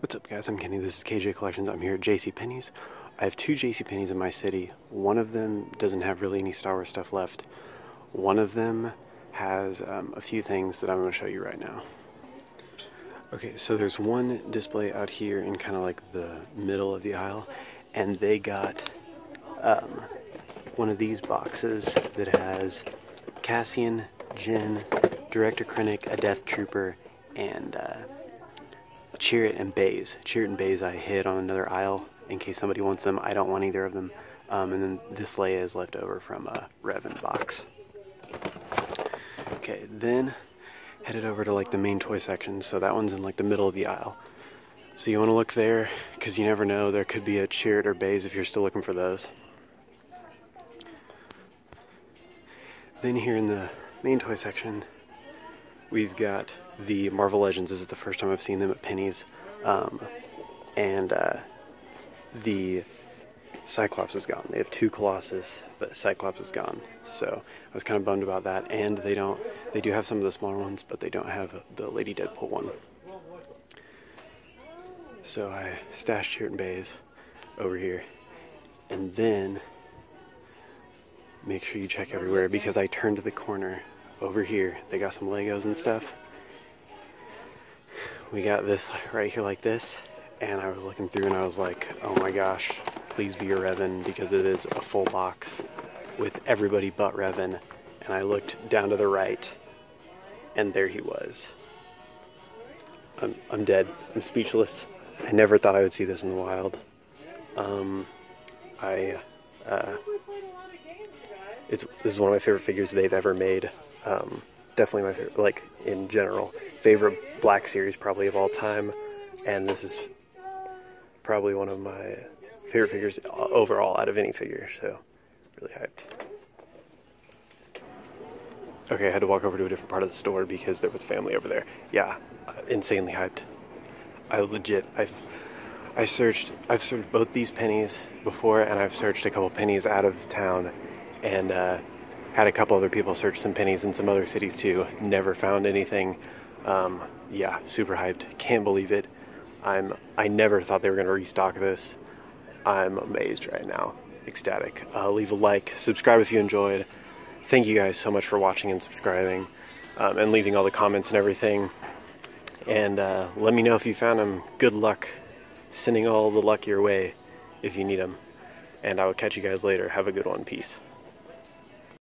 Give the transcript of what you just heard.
What's up guys, I'm Kenny, this is KJ Collections. I'm here at JC Penney's. I have two JC Penney's in my city. One of them doesn't have really any Star Wars stuff left. One of them has um, a few things that I'm going to show you right now. Okay, so there's one display out here in kind of like the middle of the aisle, and they got um, one of these boxes that has Cassian, Jyn, Director Krennic, a Death Trooper, and uh, Chirrut and Baze. Chirrut and Baze I hid on another aisle in case somebody wants them. I don't want either of them. Um, and then this Leia is left over from a Revan box. Okay, then headed over to like the main toy section. So that one's in like the middle of the aisle. So you want to look there because you never know. There could be a Chirrut or Baze if you're still looking for those. Then here in the main toy section, we've got the Marvel Legends. This is the first time I've seen them at Penney's. Um, and uh, the Cyclops is gone. They have two Colossus, but Cyclops is gone. So I was kind of bummed about that. And they don't, they do have some of the smaller ones, but they don't have the Lady Deadpool one. So I stashed here in Baze over here. And then make sure you check everywhere because I turned the corner over here. They got some Legos and stuff. We got this right here like this. And I was looking through and I was like, oh my gosh, please be a Revan because it is a full box with everybody but Revan. And I looked down to the right and there he was. I'm, I'm dead. I'm speechless. I never thought I would see this in the wild. Um, I, uh, it's, this is one of my favorite figures they've ever made. Um, definitely my favorite, like in general, favorite Black Series probably of all time, and this is probably one of my favorite figures overall out of any figure. So really hyped. Okay, I had to walk over to a different part of the store because there was family over there. Yeah, uh, insanely hyped. I legit, I've, I searched, I've searched both these Penneys before, and I've searched a couple Penneys out of town, and uh, had a couple other people search some Penneys in some other cities too. Never found anything. Um, yeah, super hyped. Can't believe it. I'm. I never thought they were going to restock this. I'm amazed right now. Ecstatic. Uh, leave a like, subscribe if you enjoyed. Thank you guys so much for watching and subscribing, um, and leaving all the comments and everything. And uh, let me know if you found them. Good luck sending all the luck your way if you need them. And I will catch you guys later. Have a good one. Peace.